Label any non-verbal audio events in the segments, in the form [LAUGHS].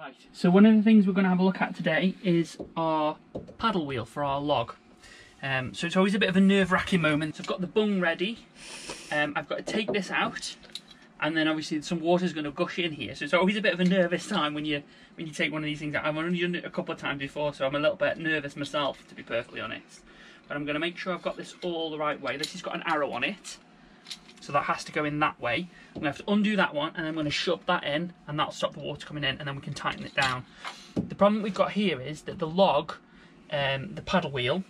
Right, so one of the things we're going to have a look at today is our paddle wheel for our log. Um, so it's always a bit of a nerve-wracking moment. So I've got the bung ready. Um, I've got to take this out, and then obviously some water's going to gush in here. So it's always a bit of a nervous time when you when you take one of these things out. I've only done it a couple of times before, so I'm a little bit nervous myself, to be perfectly honest. But I'm going to make sure I've got this all the right way. This has got an arrow on it, so that has to go in that way. I'm to have to undo that one, and I'm going to shove that in, and that'll stop the water coming in, and then we can tighten it down. The problem we've got here is that the log, um, the paddle wheel,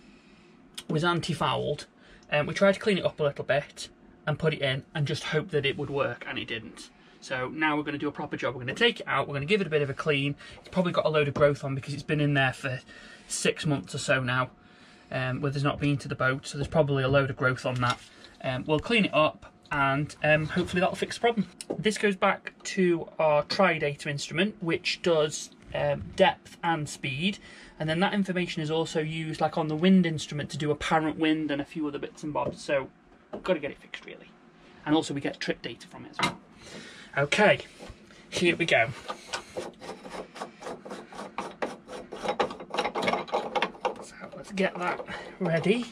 was anti-fouled. Um, we tried to clean it up a little bit and put it in and just hope that it would work, and it didn't. So now we're going to do a proper job. We're going to take it out, we're going to give it a bit of a clean. It's probably got a load of growth on because it's been in there for six months or so now, um, where there's not been to the boat, so there's probably a load of growth on that. Um, we'll clean it up and um, hopefully that'll fix the problem. This goes back to our tri-data instrument, which does um, depth and speed, and then that information is also used, like on the wind instrument, to do apparent wind and a few other bits and bobs. So, got to get it fixed really, and also we get trip data from it as well. Okay, here we go. So let's get that ready.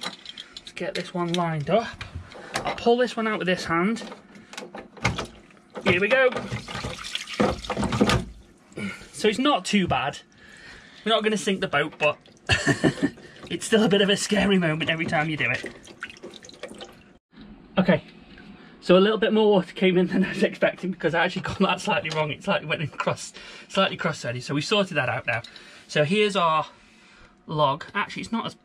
Let's get this one lined up. I'll pull this one out with this hand. Here we go. So it's not too bad. We're not going to sink the boat, but [LAUGHS] it's still a bit of a scary moment every time you do it. Okay, so a little bit more water came in than [LAUGHS] I was expecting because I actually got that slightly wrong. It slightly went in cross, slightly cross-threaded. So we sorted that out now. So here's our log. Actually, it's not as,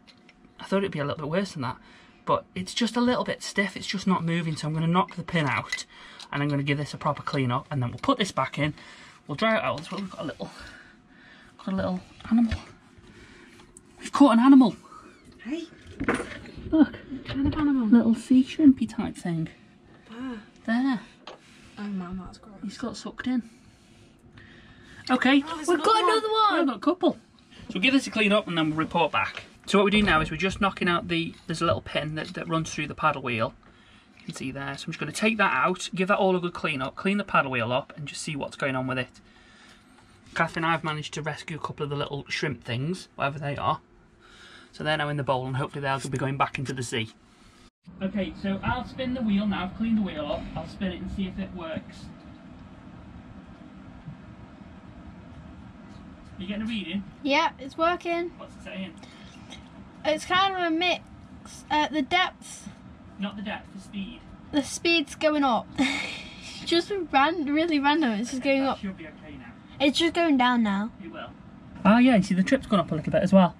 I thought it'd be a little bit worse than that but it's just a little bit stiff. It's just not moving so I'm going to knock the pin out and I'm going to give this a proper clean up and then we'll put this back in. We'll dry it out we've got a little got a little animal. We've caught an animal. Hey. Look. What kind of animal? Little sea shrimpy type thing. There. Oh man that's gross. He's got sucked in. Okay oh, we've got, another one. we've got a couple. So we'll give this a clean up and then we'll report back so what we're doing now is we're just knocking out the, there's a little pin that, that runs through the paddle wheel. You can see there. So I'm just going to take that out, give that all a good clean up, clean the paddle wheel up and just see what's going on with it. Catherine and I have managed to rescue a couple of the little shrimp things, whatever they are. So they're now in the bowl and hopefully they'll be going back into the sea. Okay, so I'll spin the wheel now. I've cleaned the wheel up. I'll spin it and see if it works. You getting a reading? Yeah, it's working. What's it saying? It's kind of a mix. Uh, the depth, Not the depth, the speed. the speed's going up. [LAUGHS] just ran, really random. It's just going that up. should be okay now. It's just going down now. It will. Ah, yeah, you see the trip's gone up a little bit as well.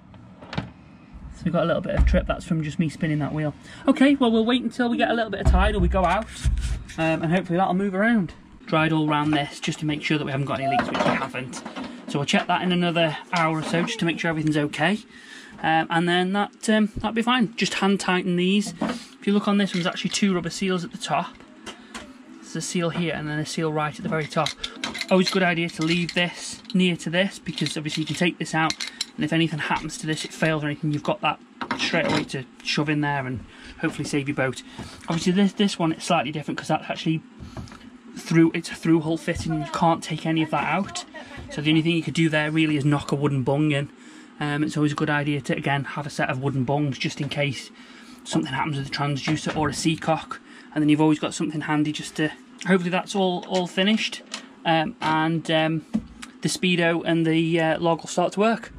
So we've got a little bit of trip, that's from just me spinning that wheel. Okay, well, we'll wait until we get a little bit of tide or we go out, um, and hopefully that'll move around. Dried all around this just to make sure that we haven't got any leaks, which we haven't. So we'll check that in another hour or so just to make sure everything's okay. Um, and then that, um, that'll be fine. Just hand tighten these. If you look on this, one, there's actually two rubber seals at the top. There's a seal here and then a seal right at the very top. Always a good idea to leave this near to this because obviously you can take this out and if anything happens to this, it fails or anything, you've got that straight away to shove in there and hopefully save your boat. Obviously this this one it's slightly different because that's actually through it's a through hull fitting you can't take any of that out. So the only thing you could do there really is knock a wooden bung in. Um, it's always a good idea to again have a set of wooden bungs just in case something happens with a transducer or a seacock. And then you've always got something handy just to hopefully that's all all finished. Um, and um, the speedo and the uh, log will start to work